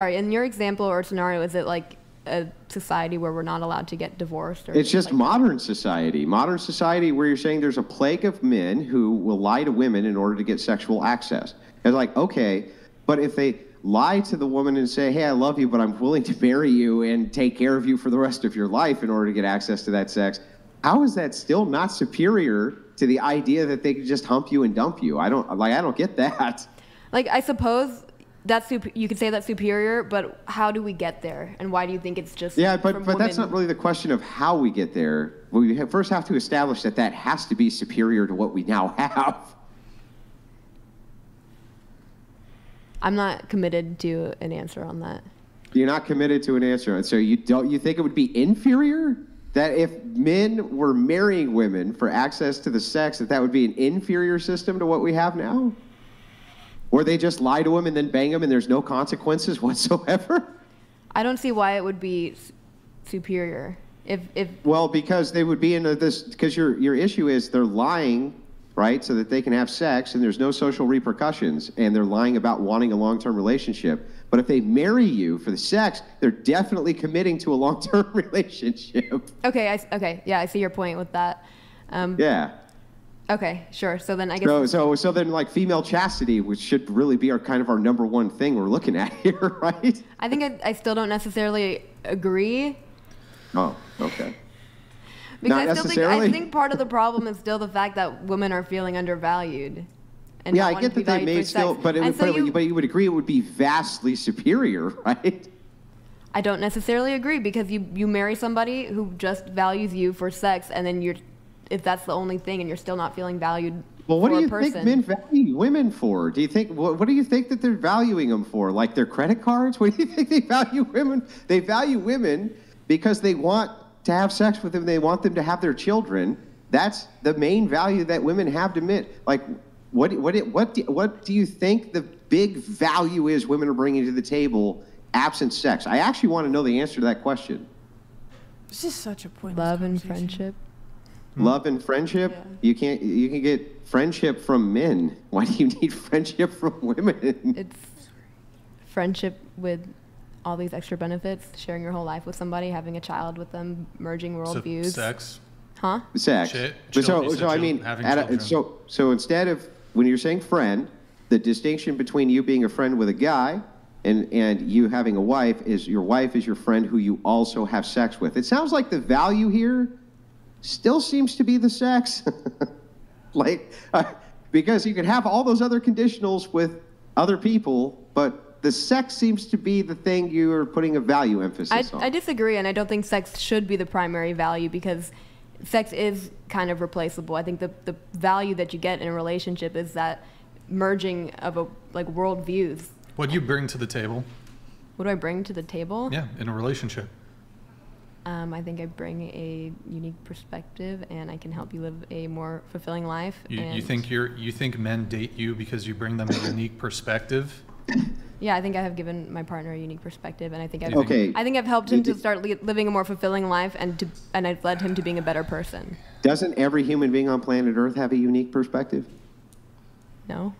Sorry, in your example or scenario, is it like a society where we're not allowed to get divorced? Or It's just like- modern society. Modern society where you're saying there's a plague of men who will lie to women in order to get sexual access. It's like, okay, but if they lie to the woman and say, hey, I love you, but I'm willing to marry you and take care of you for the rest of your life in order to get access to that sex, how is that still not superior to the idea that they could just hump you and dump you? I don't, like, I don't get that. Like, I suppose that's you could say that's superior, but how do we get there? And why do you think it's just Yeah, but, but that's not really the question of how we get there. We have, first have to establish that that has to be superior to what we now have. I'm not committed to an answer on that. You're not committed to an answer. And so you don't you think it would be inferior that if men were marrying women for access to the sex that that would be an inferior system to what we have now? Where they just lie to them and then bang them and there's no consequences whatsoever? I don't see why it would be superior. If if Well, because they would be in a, this because your your issue is they're lying, right, so that they can have sex and there's no social repercussions and they're lying about wanting a long-term relationship. But if they marry you for the sex, they're definitely committing to a long-term relationship. okay, I okay, yeah, I see your point with that. Um, Yeah. Okay, sure. So then I guess So, so, so then, like female chastity, which should really be our kind of our number one thing we're looking at here, right? I think I, I still don't necessarily agree Oh, okay. because Not I still think I think part of the problem is still the fact that women are feeling undervalued. And Yeah, I get that they may still, sex. but it would, so but, you- but you would agree it would be vastly superior, right? I don't necessarily agree because you you marry somebody who just values you for sex, and then you're if that's the only thing, and you're still not feeling valued Well, what for do you think men value women for? Do you think what, what do you think that they're valuing them for? Like their credit cards? What do you think they value women? They value women because they want to have sex with them. They want them to have their children. That's the main value that women have to men. Like, what what do- what do, what do you think the big value is women are bringing to the table absent sex? I actually want to know the answer to that question. This is such a pointless love and friendship. Hmm. Love and friendship. Yeah. You can't. You can get friendship from men. Why do you need friendship from women? It's friendship with all these extra benefits, sharing your whole life with somebody, having a child with them, merging So worldviews. sex. Huh? Sex. Chi- But so, chil- you said so I mean, at a- so so instead of when you're saying friend, the distinction between you being a friend with a guy and and you having a wife is your wife is your friend who you also have sex with. It sounds like the value here still seems to be the sex, like uh, because you can have all those other conditionals with other people, but the sex seems to be the thing you are putting a value emphasis I, on. I disagree, and I don't think sex should be the primary value because sex is kind of replaceable. I think the, the value that you get in a relationship is that merging of a like worldviews. What do you bring to the table? What do I bring to the table? Yeah, in a relationship. Um, I think I bring a unique perspective, and I can help you live a more fulfilling life. You, you think you're you think men date you because you bring them a unique perspective? Yeah, I think I have given my partner a unique perspective, and I think I've Okay. I think I've helped him to start li- living a more fulfilling life, and to and I've led him to being a better person. Doesn't every human being on planet Earth have a unique perspective? No.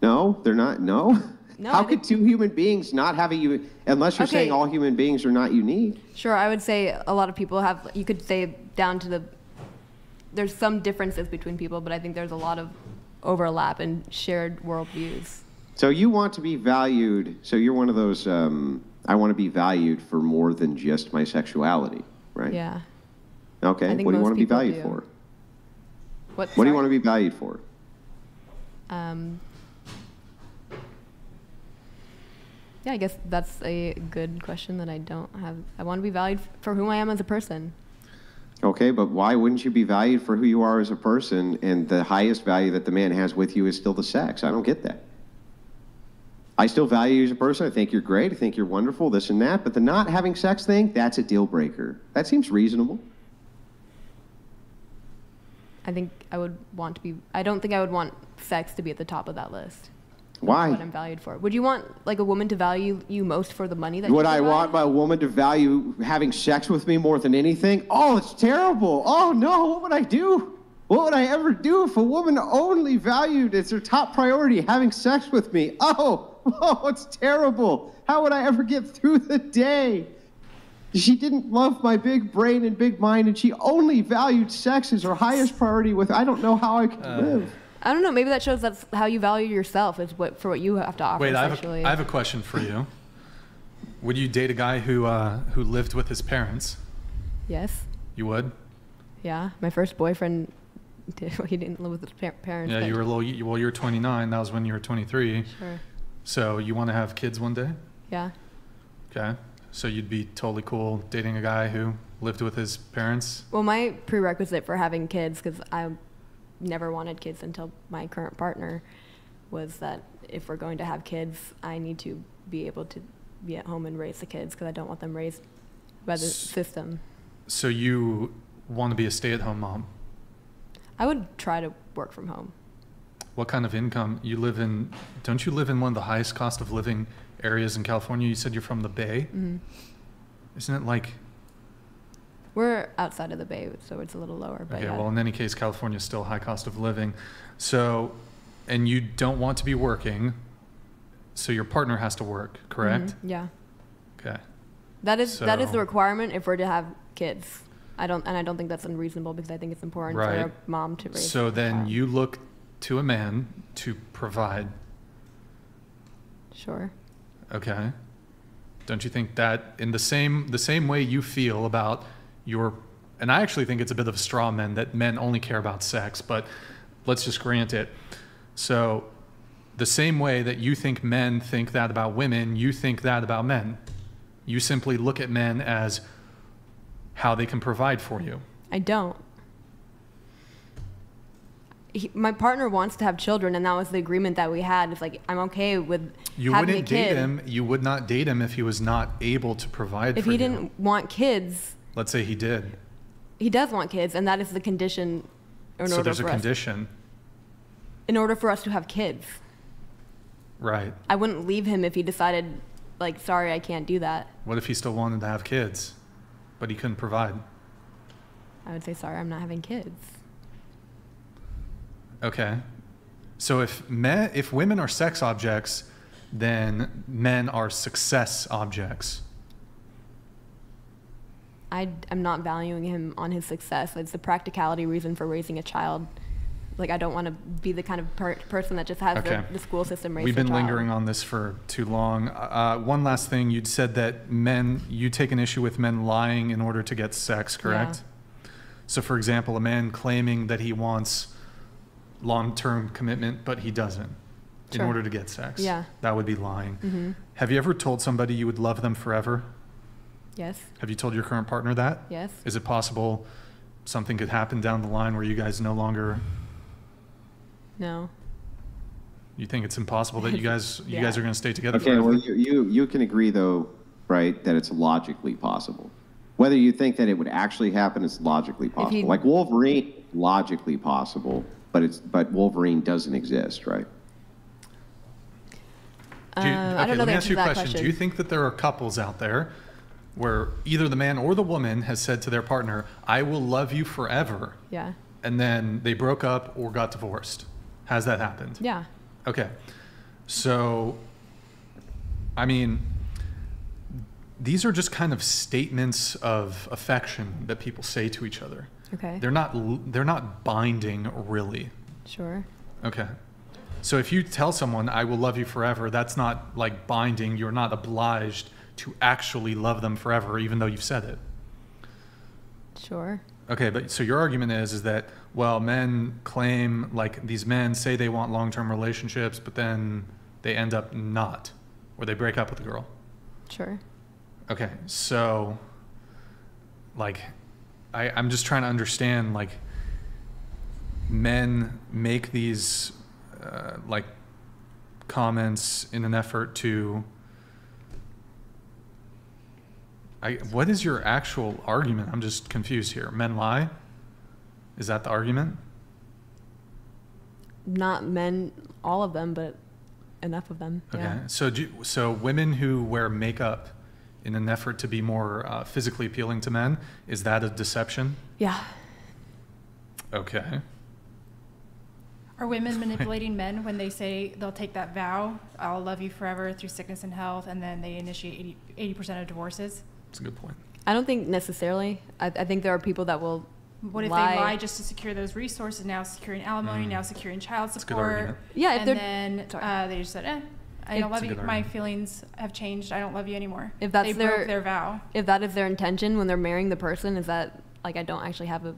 No, they're not. No. No, How I could two human beings not have a u- unless you're saying all human beings are not unique? Sure, I would say a lot of people have. You could say down to the. There's some differences between people, but I think there's a lot of overlap and shared worldviews. So you want to be valued. So you're one of those. Um, I want to be valued for more than just my sexuality, right? Yeah. Okay. What do you want to be valued do. for? What? What do you want to be valued for? Um, yeah, I guess that's a good question that I don't have. I want to be valued for who I am as a person. Okay, but why wouldn't you be valued for who you are as a person and the highest value that the man has with you is still the sex? I don't get that. I still value you as a person. I think you're great. I think you're wonderful, this and that. But the not having sex thing, that's a deal breaker. That seems reasonable. I think I would want to be. I don't think I would want sex to be at the top of that list. Why? What I'm valued for. Would you want like a woman to value you most for the money that? Would you I provide? want my woman to value having sex with me more than anything? Oh, it's terrible. Oh, no. What would I do? What would I ever do if a woman only valued as her top priority having sex with me? Oh, Oh, it's terrible. How would I ever get through the day? She didn't love my big brain and big mind, and she only valued sex as her highest priority. With I don't know how I could Uh, live. I don't know. Maybe that shows that's how you value yourself is what for what you have to offer Wait, I have, a, I have a question for you. Would you date a guy who uh, who lived with his parents? yes. You would? Yeah. My first boyfriend, did, he didn't live with his par- parents. Yeah, you were a little. Well, you're 29. That was when you were 23. Sure. So you want to have kids one day? Yeah. Okay. So you'd be totally cool dating a guy who lived with his parents? Well, my prerequisite for having kids, because I never wanted kids until my current partner, was that if we're going to have kids, I need to be able to be at home and raise the kids because I don't want them raised by the S- system. So you want to be a stay-at-home mom? I would try to work from home. What kind of income you live in? Don't you live in one of the highest cost of living areas in California? You said you're from the Bay. hmm Isn't it like We're outside of the Bay, so it's a little lower. But okay? yeah. Well, in any case, California is still high cost of living. So, and you don't want to be working, so your partner has to work, correct? Mhm, Yeah. Okay. That is that is the requirement if we're to have kids. I don't and I don't think that's unreasonable because I think it's important for a mom to raise. So then you look to a man to provide. sure. Okay. Don't you think that in the same the same way you feel about your and I actually think it's a bit of a straw man that men only care about sex, but let's just grant it. So the same way that you think men think that about women, you think that about men. You simply look at men as how they can provide for you. I don't. He, my partner wants to have children, and that was the agreement that we had. It's like I'm okay with You having wouldn't date him. You would not date him if he was not able to provide for If he you. didn't want kids, Let's say he did. he does want kids, and that is the condition. In so order there's a us, condition. in order for us to have kids, Right. I wouldn't leave him if he decided, like, sorry, I can't do that. What if he still wanted to have kids, but he couldn't provide? I would say, sorry, I'm not having kids. Okay. So if men, if women are sex objects, then men are success objects. I, am not valuing him on his success. It's the practicality reason for raising a child. Like, I don't want to be the kind of per- person that just has Okay. the, the school system raise We've been lingering on this for too long. Uh, one last thing, you'd said that men, you take an issue with men lying in order to get sex, correct? Yeah. So, for example, a man claiming that he wants long-term commitment, but he doesn't, in order to get sex. Yeah. That would be lying. hmm Have you ever told somebody you would love them forever? Yes. Have you told your current partner that? Yes. Is it possible something could happen down the line where you guys no longer? No. You think it's impossible that you guys you Yeah. guys are going to stay together Okay, forever? well, you, you, you can agree, though, right, that it's logically possible. Whether you think that it would actually happen, it's logically possible. he- Like Wolverine, logically possible, but it's but Wolverine doesn't exist, right? Do you- Uh, okay, I don't know let the me answer ask you to a that question. question. Do you think that there are couples out there where either the man or the woman has said to their partner, "I will love you forever," Yeah. and then they broke up or got divorced? Has that happened? Yeah. Okay. So, I mean, these are just kind of statements of affection that people say to each other. Okay. They're not they're not binding really. Sure. Okay. So if you tell someone I will love you forever, that's not like binding. You're not obliged to actually love them forever even though you've said it. Sure. Okay, but so your argument is is that well, men claim like these men say they want long-term relationships, but then they end up not, or they break up with a girl. Sure. Okay, so like I, I'm just trying to understand like men make these uh, like comments in an effort to I, what is your actual argument? I'm just confused here. Men lie? Is that the argument? Not men, all of them, but enough of them. Okay. Yeah. So do, so women who wear makeup in an effort to be more uh, physically appealing to men, is that a deception? Yeah. Okay. Are women manipulating men when they say they'll take that vow, I'll love you forever through sickness and health, and then they initiate 80, percent of divorces? That's a good point. I don't think necessarily. I, I think there are people that will What if lie. they lie just to secure those resources, now securing alimony, Mm. now securing child That's a good support? argument. Yeah, if and they're- then uh, they just said, eh, I don't love you. My feelings have changed. I don't love you anymore. If that's they their- broke their vow. if that is their intention when they're marrying the person is that like I don't actually have a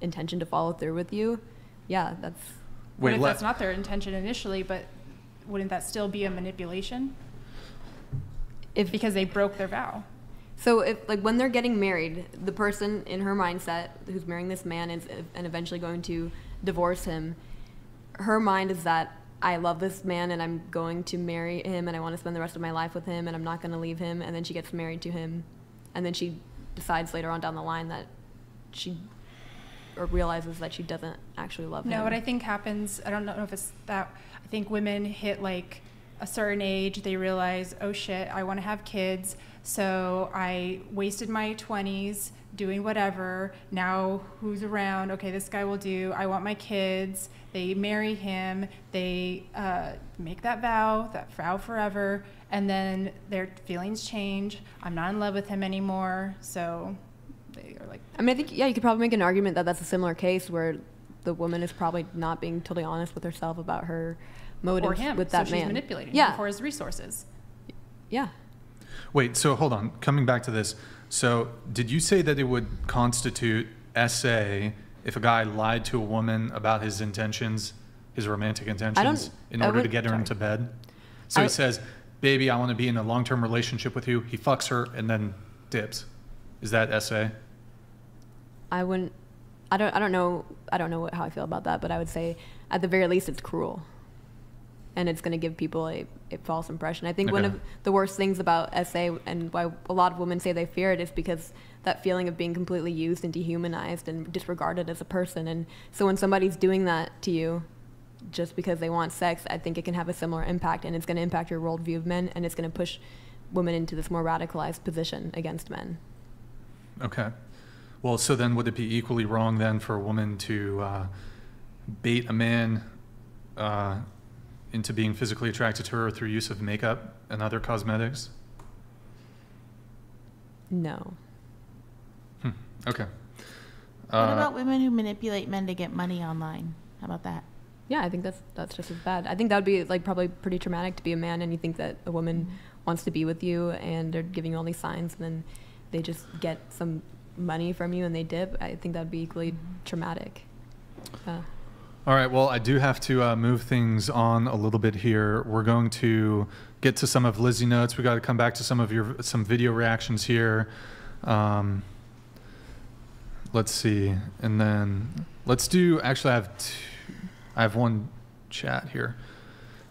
intention to follow through with you. Yeah, that's What Wait, if let, that's not their intention initially, but wouldn't that still be a manipulation if because they broke their vow? So if like when they're getting married, the person in her mindset who's marrying this man is and eventually going to divorce him, her mind is that I love this man and I'm going to marry him and I want to spend the rest of my life with him and I'm not going to leave him and then she gets married to him and then she decides later on down the line that she or realizes that she doesn't actually love him. No, what I think happens, I don't know if it's that, I think women hit like a certain age, they realize, oh shit, I want to have kids. So I wasted my 20s doing whatever. Now who's around? Okay, this guy will do. I want my kids. They marry him. They uh, make that vow, that vow forever. And then their feelings change. I'm not in love with him anymore. So they are like, I mean, I think yeah, you could probably make an argument that that's a similar case where the woman is probably not being totally honest with herself about her motives or him. with that so she's man. manipulating yeah, him for his resources. yeah. wait, so hold on. Coming back to this. So, did you say that it would constitute SA if a guy lied to a woman about his intentions, his romantic intentions, in I order to get her sorry. into bed? So I- he says, "Baby, I want to be in a long-term relationship with you." He fucks her and then dips. Is that SA? I wouldn't. I don't. I don't know. I don't know what, how I feel about that, but I would say, at the very least, it's cruel, and it's going to give people a, a false impression. I think one of the worst things about SA and why a lot of women say they fear it is because that feeling of being completely used and dehumanized and disregarded as a person. And so when somebody's doing that to you, just because they want sex, I think it can have a similar impact, and it's going to impact your worldview of men, and it's going to push women into this more radicalized position against men. Okay. Well, so then would it be equally wrong then for a woman to uh, bait a man uh, into being physically attracted to her through use of makeup and other cosmetics? No. Hmm. Okay. What Uh, about women who manipulate men to get money online? How about that? Yeah, I think that's that's just as bad. I think that would be like probably pretty traumatic to be a man and you think that a woman wants to be with you and they're giving you all these signs and then they just get some money from you and they dip. I think that'd be equally traumatic. Uh, All right. Well, I do have to uh, move things on a little bit here. We're going to get to some of Lizzie notes. We got to come back to some of your some video reactions here. Um, let's see, and then let's do. Actually, I have two, I have one chat here.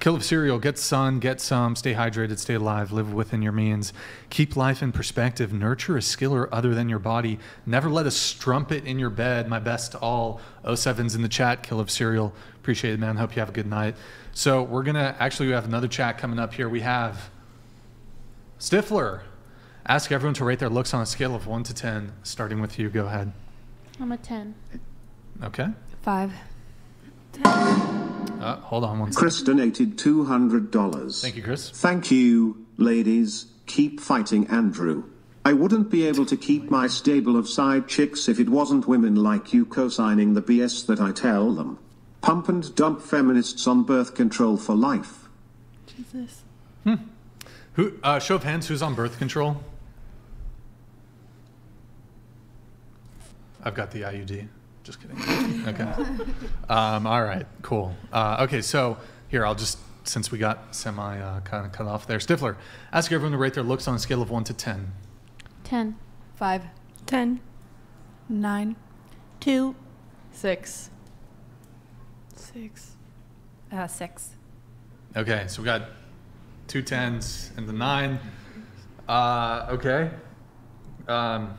Kill of cereal. Get sun. Get some. Stay hydrated. Stay alive. Live within your means. Keep life in perspective. Nurture a skiller other than your body. Never let a strumpet in your bed. My best to all 07s in the chat. Kill of cereal. Appreciate it, man. Hope you have a good night. So we're gonna actually we have another chat coming up here. We have Stifler. Ask everyone to rate their looks on a scale of one to ten. Starting with you. Go ahead. I'm a 10. Okay. five. Uh, hold on one second. Chris donated $200. Thank you, Chris. Thank you, ladies. Keep fighting Andrew. I wouldn't be able to keep my stable of side chicks if it wasn't women like you co signing the BS that I tell them. Pump and dump feminists on birth control for life. Jesus. Who? Uh, show of hands. Who's on birth control? I've got the IUD. Just kidding. Okay. Um, all right. Cool. Uh, okay. So here, I'll just since we got semi uh, kind of cut off there. Stifler, ask everyone to rate their looks on a scale of one to ten. 10. Five. 10, 9, 2. Six. 6, uh, 6. Okay. So we got two tens and the nine. Uh, okay. Um,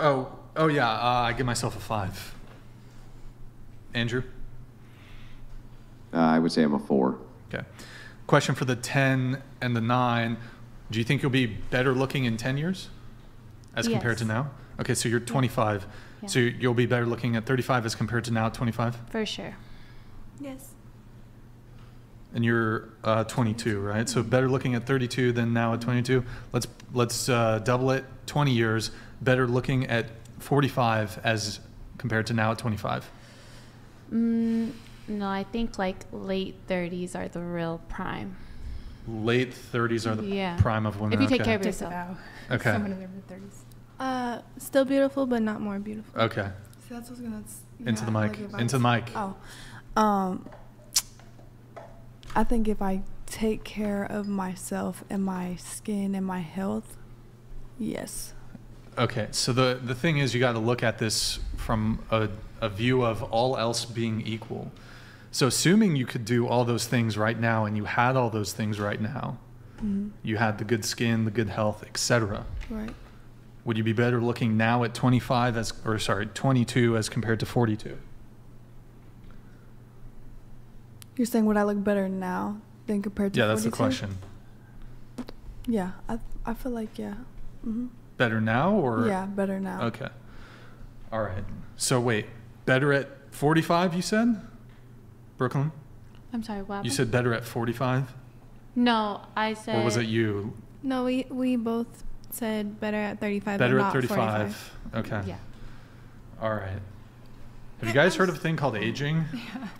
oh, oh yeah. Uh, I give myself a five. Andrew. Uh, I would say I'm a four. Okay. Question for the 10 and the 9. Do you think you'll be better looking in 10 years as compared to now? Okay, so you're 25. Yeah. So you'll be better looking at 35 as compared to now at 25? For sure. Yes. And you're uh, 22, right? So better looking at 32 than now at 22. Let's let's uh, double it. 20 years better looking at 45 as compared to now at 25. Mm, no, I think like late 30s are the real prime. Late 30s are the Yeah. prime of women. If you take okay. care of yourself. Disavow. Okay. Someone in their mid thirties. Uh, still beautiful, but not more beautiful. Okay. So that's what's gonna. s- Into the mic. like Into the mic. Oh, um, I think if I take care of myself and my skin and my health, yes. Okay, so the, the thing is, you got to look at this from a, a view of all else being equal. So, assuming you could do all those things right now and you had all those things right now, Mhm. you had the good skin, the good health, etc., Right. would you be better looking now at 25 as, or sorry, 22 as compared to 42? You're saying would I look better now than compared to Yeah, that's the question. Yeah, I I feel like yeah. hmm Better now or? Yeah, better now. Okay. All right. So, wait, better at 45, you said? Brooklyn? I'm sorry, what? You said better at 45? No, I said. Or was it you? No, we we both said better at 35. Better at 35. 45. Okay. Yeah. All right. Have you guys heard of a thing called aging?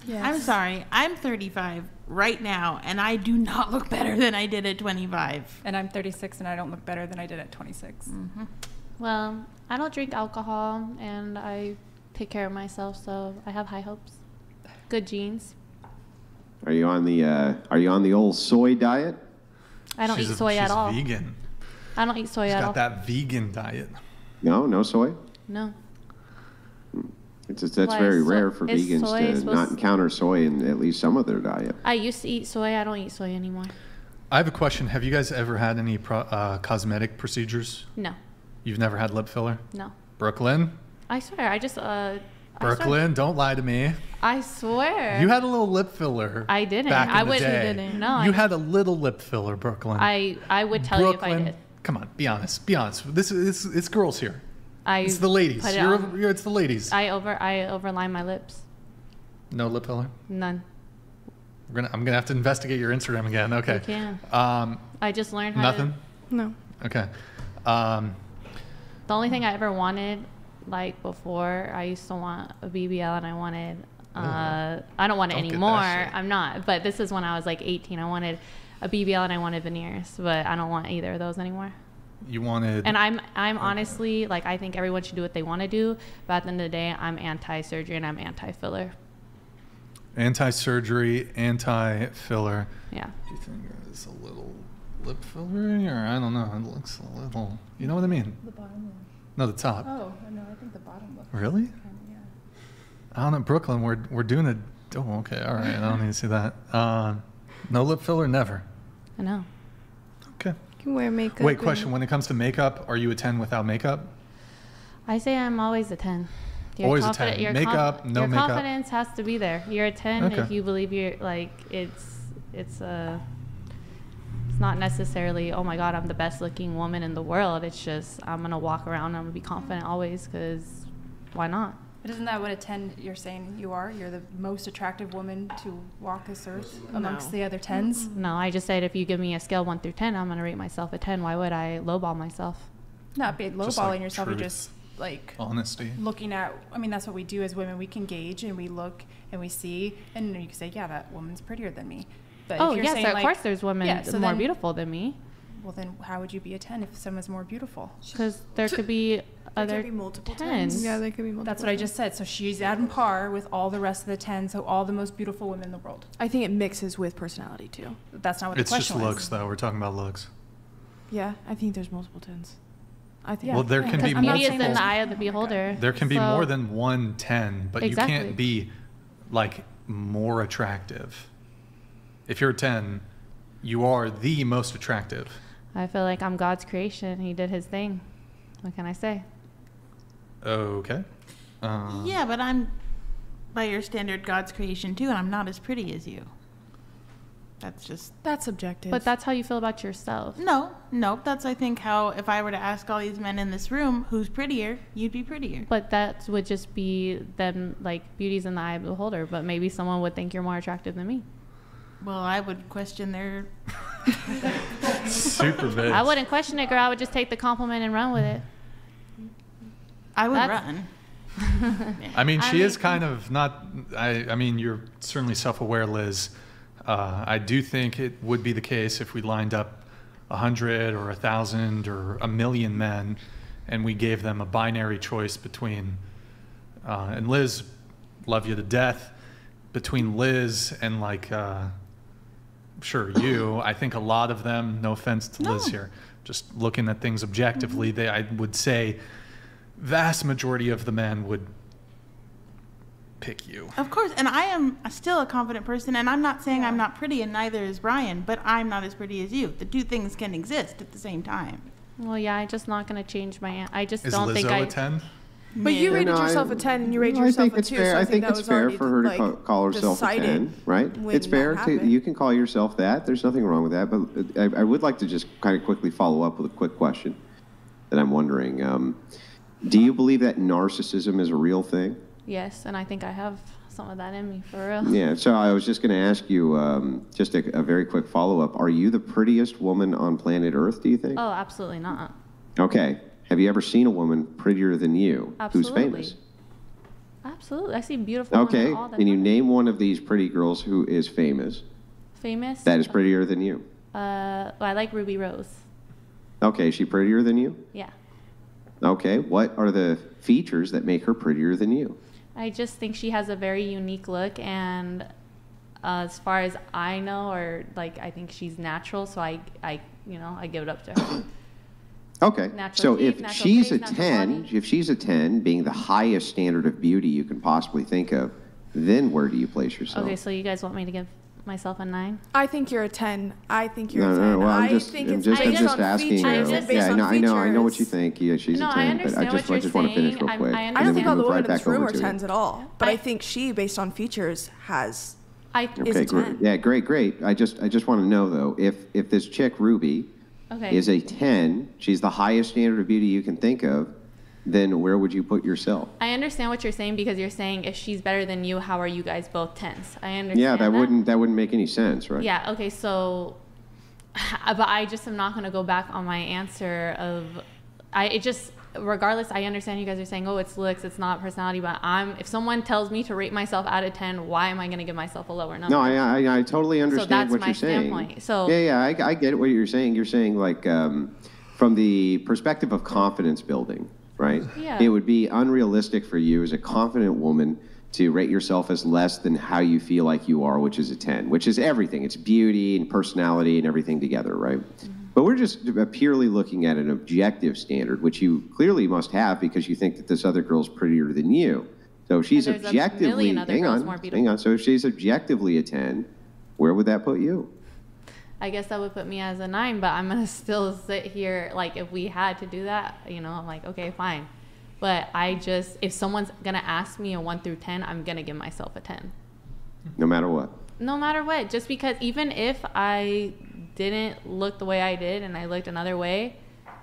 Yes. I'm sorry. I'm 35 right now, and I do not look better than I did at 25. And I'm 36 and I don't look better than I did at 26. Mm-hmm. Well, I don't drink alcohol, and I take care of myself, so I have high hopes. Good genes. Are you on the uh, Are you on the old soy diet? I don't She's eat a- soy at she's all. vegan. I don't eat soy She's at got that vegan diet. No, no soy. No. It's just, that's Why, very so- rare for is vegans soy to supposed- not encounter soy in at least some of their diet. I used to eat soy. I don't eat soy anymore. I have a question. Have you guys ever had any pro- uh, cosmetic procedures? No. You've never had lip filler? No. Brooklyn? I swear. I just. Uh, I swear- Brooklyn, don't lie to me. I swear. You had a little lip filler. I didn't. Back in I the would. day. didn't. No. You I, had a little lip filler, Brooklyn. I. I would tell you if I did. Come on, be honest. Be honest. This is it's, it's girls here. I. It's the ladies. it You're, on- you're, it's the ladies. I over. I overline my lips. no lip filler. None. We're gonna. I'm gonna have to investigate your Instagram again. Okay. You can. Um, I just learned how nothing. to. No. Okay. Um, The only thing I ever wanted, like before, I used to want a BBL and I wanted. Uh, I don't want it Don't anymore. I'm not. But this is when I was like 18. I wanted a BBL and I wanted veneers, but I don't want either of those anymore. You wanted. And I'm I'm honestly like I think everyone should do what they want to do, but at the end of the day, I'm anti-surgery and I'm anti-filler. anti-surgery, anti-filler. Yeah. Do you think it's a little lip fillery, or I don't know? It looks a little. You know what I mean? The bottom one. No, the top. Oh, no, I think the bottom looks Really? kind of, yeah. I don't know. Brooklyn, we're we're doing a. Oh, okay. All right. I don't need to see that. Uh, no lip filler, never. I know. Okay. You wear makeup. Wait, question. When it comes to makeup, are you a 10 without makeup? I say I'm always a 10. Always a confident- 10. your Makeup, no your makeup. confidence has to be there. You're a 10 if you believe you're like it's it's a it's not necessarily oh my god I'm the best looking woman in the world. It's just I'm gonna walk around. I'm gonna be confident always because why not? But isn't that what a 10 you're saying you are? You're the most attractive woman to walk this earth amongst the other 10s? No, I just said if you give me a scale one through ten, I'm gonna rate myself a 10. Why would I lowball myself? Not be lowballing like yourself, you're just like Honesty. looking at i mean that's what we do as women we can gauge and we look and we see and you can say yeah that woman's prettier than me but oh if you're yes, saying of like, course there's women yeah, so more then- beautiful than me well then how would you be a 10 if someone's more beautiful because there could be other be multiple tens. Yeah, there could be multiple. that's what i just said so she's on par with all the rest of the 10 so all the most beautiful women in the world I think it mixes with personality too. that's not what It's the just question looks, was though. We're talking about looks. Yeah, I think there's multiple tens. I think. Well, there yeah, can be because I'm not Beauty is in the eye of the my God. beholder. There can be So- more than one ten, 10, but you can't be like more attractive. If you're a 10, you are the most attractive. I feel like I'm God's creation. He did his thing. What can I say? Okay. Uh, yeah, but I'm by your standard God's creation too, and I'm not as pretty as you. That's just That's subjective. But that's how you feel about yourself. no, no. That's I think how if I were to ask all these men in this room who's prettier, you'd be prettier. But that would just be them like beauties in the eye of the beholder. But maybe someone would think you're more attractive than me. Well, I would question their. Super big. I wouldn't question it, girl. I would just take the compliment and run with it. I would That's- run. I mean, I she is mean- kind of not. I, I mean, you're certainly self-aware, Liz. Uh, I do think it would be the case if we lined up a hundred or a thousand or a million men, and we gave them a binary choice between. Uh, and Liz, love you to death. Between Liz and like, uh, sure you, I think a lot of them. No offense to Liz No. here. Just looking at things objectively, they I would say vast majority of the men would pick you. Of course, and I am still a confident person, and I'm not saying I'm not pretty, and neither is Brian, but I'm not as pretty as you. The two things can exist at the same time. Well, yeah, I'm just not gonna change my. an- I just Is don't Lizzo think I. a 10? But you Yeah. rated No, I- yourself a 10 and you rated I yourself think a it's 2. fair. So I I think think it's fair for her to like, call, call herself a 10, right? It's fair. To, you can call yourself that. There's nothing wrong with that. But I, I would like to just kind of quickly follow up with a quick question that I'm wondering. Um, do you believe that narcissism is a real thing? Yes, and I think I have some of that in me for real. Yeah, so I was just going to ask you um, just a, a very quick follow up. Are you the prettiest woman on planet Earth, do you think? Oh, absolutely not. Okay. Have you ever seen a woman prettier than you absolutely. who's famous? Absolutely, I see beautiful Okay. women all the And you name one of these pretty girls who is famous Famous. that is prettier than you. Uh, well, I like Ruby Rose. Okay, is she prettier than you? Yeah. Okay, what are the features that make her prettier than you? I just think she has a very unique look, and uh, as far as I know, or like I think she's natural, so I, I, you know, I give it up to her. Okay, Natural so teeth, if she's face, a 10, body. if she's a 10, being the highest standard of beauty you can possibly think of, then where do you place yourself? Okay, so you guys want me to give myself a nine? I think you're a 10. I think you're no, a 10. no, no, well, I'm I just, think I'm it's just, I'm based just asking features. you. Just- based yeah, I know, I know, I know what you think. Yeah, she's No, a I 10, but I understand just, what I you're just want to finish saying. real I'm- quick. I and I don't think all the women right in this room are to 10s at all. But I, I- think she, based on features, has. I Is Okay, a great. 10. Yeah, great, great. I just, I just want to know though, if, if this chick Ruby okay. is a 10, she's the highest standard of beauty you can think of, then where would you put yourself? I understand what you're saying because you're saying if she's better than you, how are you guys both tens? I understand. Yeah, that wouldn't, that wouldn't make any sense, right? Yeah. Okay. So, but I just am not going to go back on my answer of, I it just regardless. I understand you guys are saying, oh, it's looks, it's not personality, but I'm if someone tells me to rate myself out of ten, why am I going to give myself a lower number? No, I, I, I totally understand so that's what my you're saying. standpoint. So- yeah, yeah, I, I get what you're saying. You're saying like um, from the perspective of confidence building, right? Yeah. It would be unrealistic for you as a confident woman to rate yourself as less than how you feel like you are, which is a 10, which is everything. It's beauty and personality and everything together, right? Mm-hmm. But we're just purely looking at an objective standard, which you clearly must have because you think that this other girl's prettier than you. So she's objectively, hang on, hang on. So if she's objectively a 10, where would that put you? I guess that would put me as a nine, but I'm gonna still sit here. Like, if we had to do that, you know, I'm like, okay, fine. But I just, if someone's gonna ask me a one through 10, I'm gonna give myself a 10. No matter what. No matter what, just because even if I didn't look the way I did and I looked another way,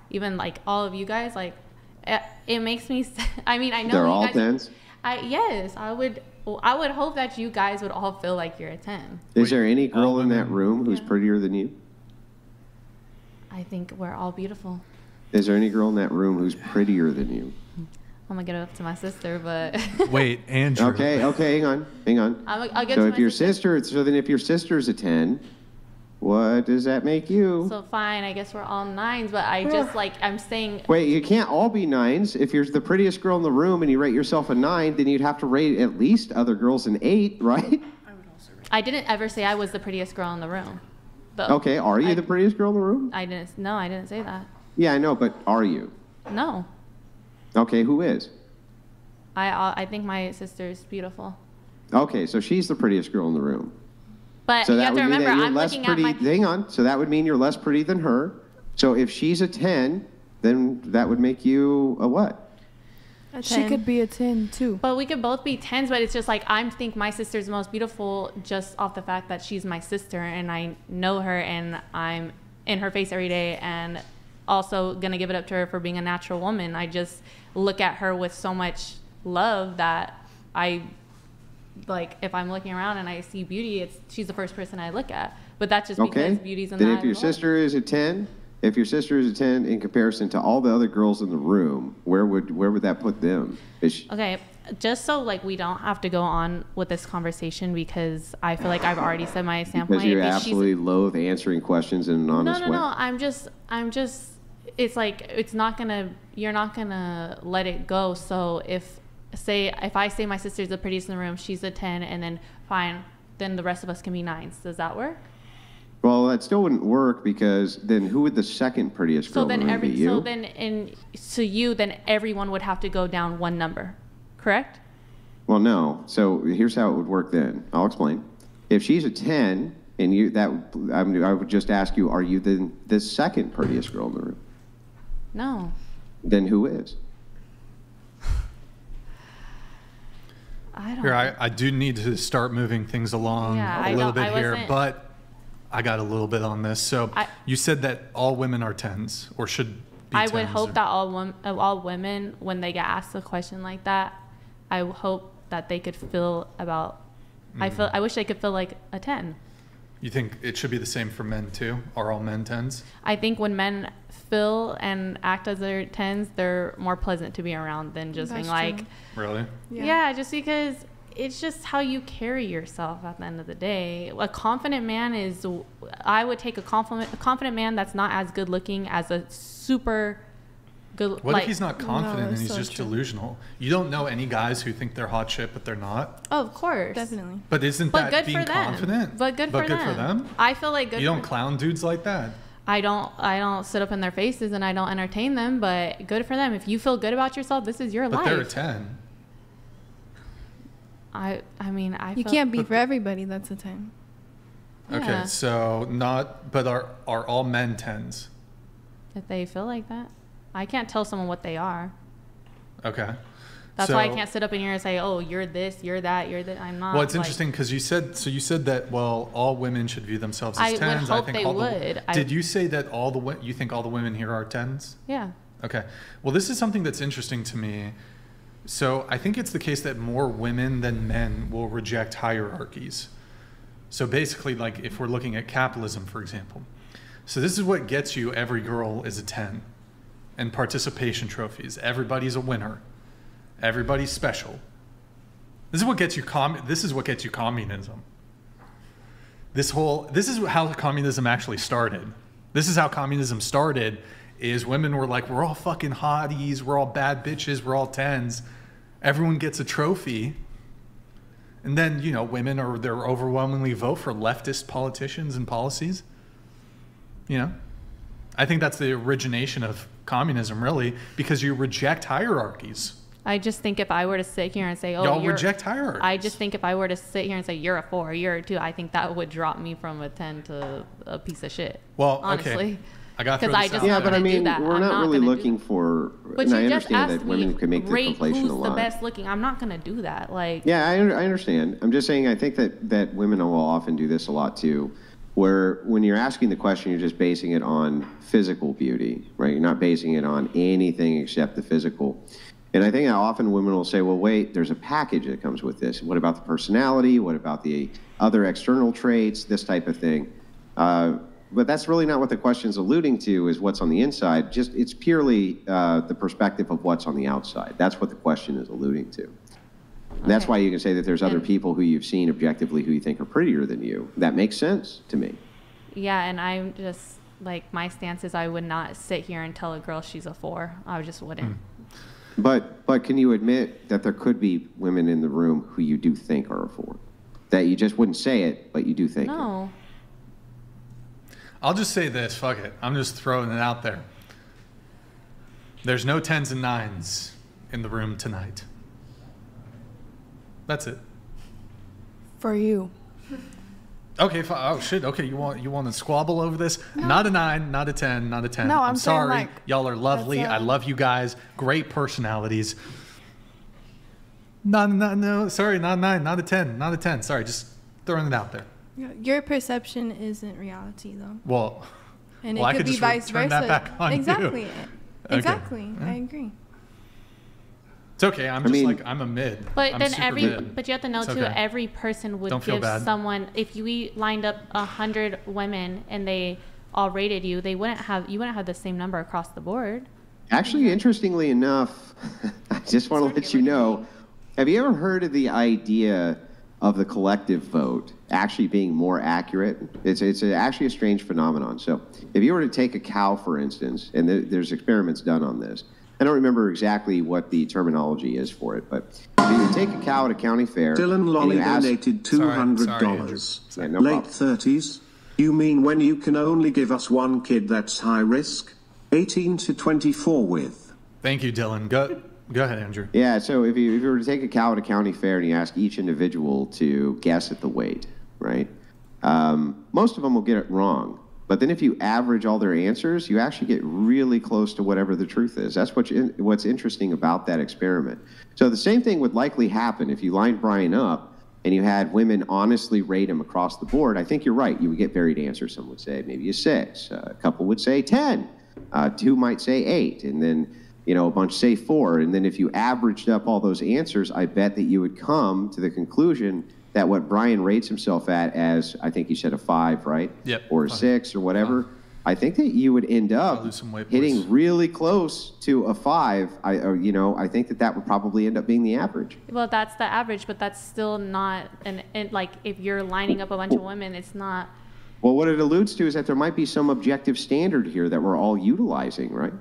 even like all of you guys, like, it, it makes me, I mean, I know They're all guys, 10s? I, yes, I would, I would hope that you guys would all feel like you're a 10. Is there any girl in that um, room who's Yeah. prettier prettier than you? I think we're all beautiful. Is there any girl in that room who's prettier than you? I'm gonna get up to my sister, but Wait, Andrew. Okay, okay, hang on, hang on. I'll, I'll get So to if my your sister. sister, so then if your sister's a 10, what does that make you? So fine, I guess we're all nines, but I just like I'm saying Wait, you can't all be nines. If you're the prettiest girl in the room and you rate yourself a nine, then you'd have to rate at least other girls an eight, right? I would also rate. I didn't ever say I was the prettiest girl in the room. But Okay, are you I- the prettiest girl in the room? I didn't. No, I didn't say that. Yeah, I know, but are you? No, Okay, who is? I I I think my sister is beautiful. Okay, so she's the prettiest girl in the room. But So you that have would to mean remember, that you're I'm less looking pretty. at my. Hang on. So that would mean you're less pretty than her. So if she's a 10, then that would make you a what? A She could be a 10 too. But we could both be tens, but it's just like I think my sister's the most beautiful just off the fact that she's my sister and I know her and I'm in her face every day and also gonna give it up to her for being a natural woman. I just look at her with so much love that I like if I'm looking around and I see beauty, it's she's the first person I look at. But that's just Okay. because beauty's in Then that if your sister is a 10, if your sister is a 10 in comparison to all the other girls in the room, where would where would that put them? Is she, Okay, just so like we don't have to go on with this conversation because I feel like I've already said my standpoint. because you If she's- absolutely loathe answering questions in an no, honest no, way. no. I'm just, I'm just. It's like it's not gonna. You're not gonna let it go. So if say if I say my sister's the prettiest in the room, she's a ten, and then fine, then the rest of us can be nines. Does that work? Well, that still wouldn't work because then who would the second prettiest girl in then every be? You? so then in so you then everyone would have to go down one number, correct? Well, no. So here's how it would work then. I'll explain. If she's a 10 and you that I'm, I would just ask you, are you the the second prettiest girl in the room? No. Then who is? I don't. Here, I, I do need to start moving things along Yeah, a I little bit I here, but I got a little bit on this. So I- you said that all women are tens or should be I would 10s. hope that all women, all women, when they get asked a question like that, I hope that they could feel about. I feel. Mm-hmm. I wish they could feel like a ten. You think it should be the same for men too? Are all men tens? I think when men feel and act as their tens, they're more pleasant to be around than just being That's like, true. Really? yeah. just because it's just how you carry yourself at the end of the day. A confident man is, I would take a confident, a confident man that's not as good looking as a super good. What like, if he's not confident and he's so just true. delusional? You don't know any guys who think they're hot shit but they're not. Oh, of course, Definitely. But isn't But that good being for them. confident? But good, for them. but for, good them. for them. I feel like good. You don't clown dudes like that. I don't. I don't sit up in their faces and I don't entertain them. But good for them. If you feel good about yourself, this is your But life. they're a ten. I. I mean, I. You feel- can't be for everybody. That's a 10. Okay, Yeah. so not, but are are all men tens? if they feel like that. I can't tell someone what they are. Okay. That's why I can't sit up in here and say, "Oh, you're this, you're that, you're that." I'm not. Well, it's like- interesting because you said so. You said that well, all women should view themselves as I would tens. hope I think they all would. The, I- did you say that all the you think all the women here are tens? Yeah. Okay. Well, this is something that's interesting to me. So I think it's the case that more women than men will reject hierarchies. So basically, like if we're looking at capitalism, for example. So this is what gets you every girl is a 10 and participation trophies. Everybody's a winner. Everybody's special. This is what gets you com- this is what gets you communism. This whole this is how communism actually started. This is how communism started is women were like we're all fucking hotties, we're all bad bitches, we're all tens. Everyone gets a trophy. And then, you know, women are they're overwhelmingly vote for leftist politicians and policies. You know? I think that's the origination of communism really because you reject hierarchies. I just think if I were to sit here and say, "Oh, Y'all you're," reject hierarchies. I just think if I were to sit here and say you're a four, you're a two, I think that would drop me from a ten to a piece of shit. Well, okay. honestly. I got 'Cause I just Yeah, but I mean, we're not, not really looking for. But and you I just understand asked that women me, can make the rate who's a the lot. best looking. I'm not gonna do that. Like, Yeah, I, I understand. I'm just saying, I think that, that women will often do this a lot too, where when you're asking the question, you're just basing it on physical beauty, right? You're not basing it on anything except the physical. And I think often women will say, well, wait, there's a package that comes with this. What about the personality? What about the other external traits? This type of thing. Uh, but that's really not what the question's alluding to is what's on the inside. Just it's purely uh, the perspective of what's on the outside. That's what the question is alluding to. That's Okay. why you can say that there's other And- people who you've seen objectively who you think are prettier than you. That makes sense to me. yeah, and I'm just like my stance is I would not sit here and tell a girl she's a four. I just wouldn't. Hmm. But but can you admit that there could be women in the room who you do think are a four? That you just wouldn't say it, but you do think it. No, I'll just say this, fuck it. I'm just throwing it out there. There's no tens and nines in the room tonight. That's it. For you. Okay, oh shit. Okay, you want you want to squabble over this? Not a nine, not a ten, not a ten. No, I'm saying, sorry. like, Y'all are lovely. I uh, love you guys. Great personalities. No, no, no. Sorry, not a nine, not a ten, not a ten. Sorry, just throwing it out there. Your perception isn't reality, though. Well, And Well, it could be vice versa. that back on you. exactly. Okay. Exactly. Yeah. I agree. It's okay. I'm I just mean- like I'm a mid. But I'm then super every, mid. but you have to know It's too. okay. Every person would Don't give someone. If you we lined up a hundred women and they all rated you, they wouldn't have. You wouldn't have the same number across the board. Actually, interestingly enough, I just want to let you know have you ever heard of the idea of the collective vote actually being more accurate? It's, it's a, actually a strange phenomenon. So, if you were to take a cow, for instance, and there, there's experiments done on this, I don't remember exactly what the terminology is for it, but if you take a cow at a county fair, Dylan Lolly ask- donated $200. Yeah, no Late problem. 30s? You mean when you can only give us one kid that's high risk? 18 to 24 with. Thank you, Dylan. Go, go ahead, Andrew. Yeah, so if you, if you were to take a cow at a county fair and you ask each individual to guess at the weight, right? Um, most of them will get it wrong. But then if you average all their answers, you actually get really close to whatever the truth is. That's what you, what's interesting about that experiment. So the same thing would likely happen if you lined Brian up and you had women honestly rate him across the board. I think you're right. You would get varied answers. Some would say maybe a six, uh, a couple would say 10, uh, two might say eight, and then you know, a bunch say four. And then if you averaged up all those answers, I bet that you would come to the conclusion that what Brian rates himself at as, I think he said a five, right? Yep, Or a five. six or whatever. I think that you would end up weight, hitting boys. really close to a five. I, or, you know, I think that that would probably end up being the average. Well, that's the average, but that's still not an. And like if you're lining up a bunch of women, it's not. Well, what it alludes to is that there might be some objective standard here that we're all utilizing, right?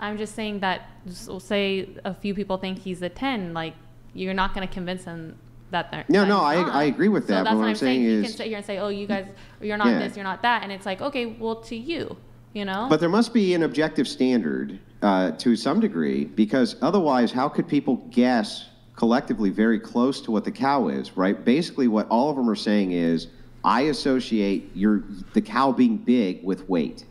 I'm just saying that. So say a few people think he's a ten. Like you're not going to convince them that they're. No, no, I- not. I agree with So that, that's but what what I'm saying He is- can sit here and say, "Oh, you guys, you're not Yeah. this, you're not that," and it's like, okay, well, to you, you know. But there must be an objective standard uh, to some degree, because otherwise, how could people guess collectively very close to what the cow is, right? Basically, what all of them are saying is, I associate your the cow being big with weight,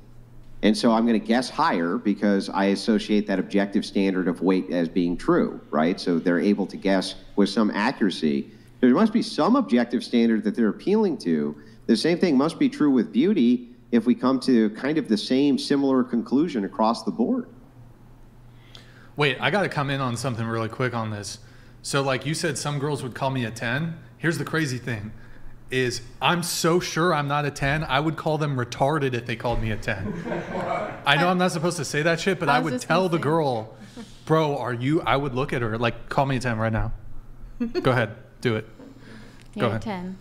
and so I'm going to guess higher because I associate that objective standard of weight as being true, right? So they're able to guess with some accuracy. There must be some objective standard that they're appealing to. The same thing must be true with beauty if we come to kind of the same similar conclusion across the board. Wait, I got to come in on something really quick on this. So, like you said, some girls would call me a 10. Here's the crazy thing is I'm so sure I'm not a 10, I would call them retarded if they called me a 10. I know I'm not supposed to say that shit, but I I would tell the girl, bro, are you, I would look at her, like, call me a 10 right now. Go ahead, do it. yeah, go ahead. ten.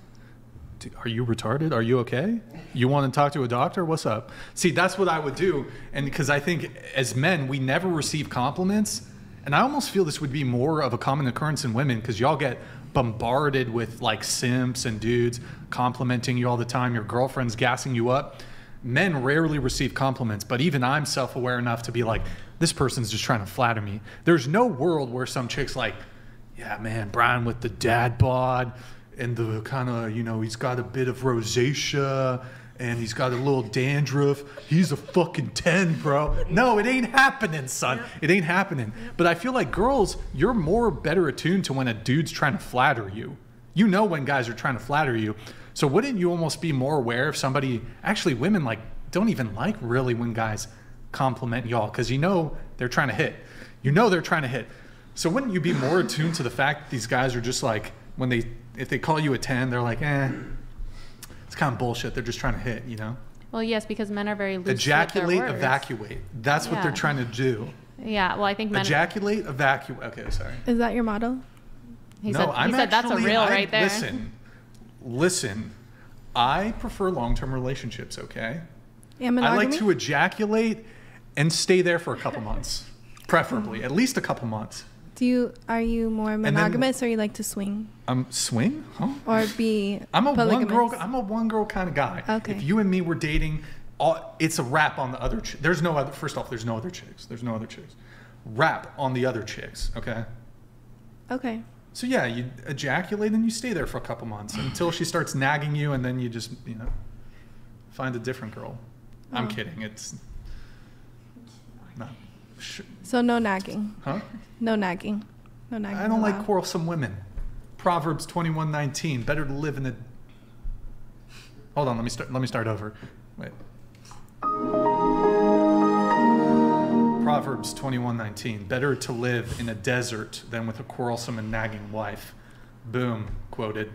Are you retarded? Are you okay? You want to talk to a doctor? What's up? See, that's what I would do. And because I think as men, we never receive compliments. And I almost feel this would be more of a common occurrence in women because y'all get bombarded with like simps and dudes complimenting you all the time, your girlfriend's gassing you up. Men rarely receive compliments, but even I'm self aware enough to be like, this person's just trying to flatter me. There's no world where some chick's like, yeah, man, Brian with the dad bod and the kind of, you know, he's got a bit of rosacea and he's got a little dandruff. He's a fucking 10, bro. No, it ain't happening, son. It ain't happening. But I feel like girls, you're more better attuned to when a dude's trying to flatter you. You know when guys are trying to flatter you. So wouldn't you almost be more aware if somebody, actually, women like don't even like really when guys compliment y'all because you know they're trying to hit. You know they're trying to hit. So wouldn't you be more attuned to the fact that these guys are just like when they if they call you a ten, they're like, eh, it's kind of bullshit. They're just trying to hit, you know. Well, yes, because men are very loose. Ejaculate, with their words. evacuate. That's what they're trying to do. Yeah, well, I think men. Ejaculate, evacuate. Okay, sorry. Is that your motto? he no, said, I'm he said that's a actually- real I- right there. Listen, listen. I prefer long-term relationships. Okay. And I like to ejaculate and stay there for a couple months, preferably at least a couple months. Do you are you more then- monogamous or you like to swing Um, swing? Huh? or be I'm a one girl. I'm a one girl kind of guy. Okay. If you and me were dating, all, it's a wrap on the other. Ch- there's no other. First off, there's no other chicks. There's no other chicks. Wrap on the other chicks. Okay. Okay. So yeah, you ejaculate and you stay there for a couple months until she starts nagging you, and then you just you know find a different girl. I'm Oh. kidding. It's. Sh- So no nagging. huh? No nagging. No nagging I don't like quarrelsome women. Proverbs 21:19. Better to live in a. Hold on. Let me start. Let me start over. Wait. Proverbs 21:19. Better to live in a desert than with a quarrelsome and nagging wife. Boom. Quoted.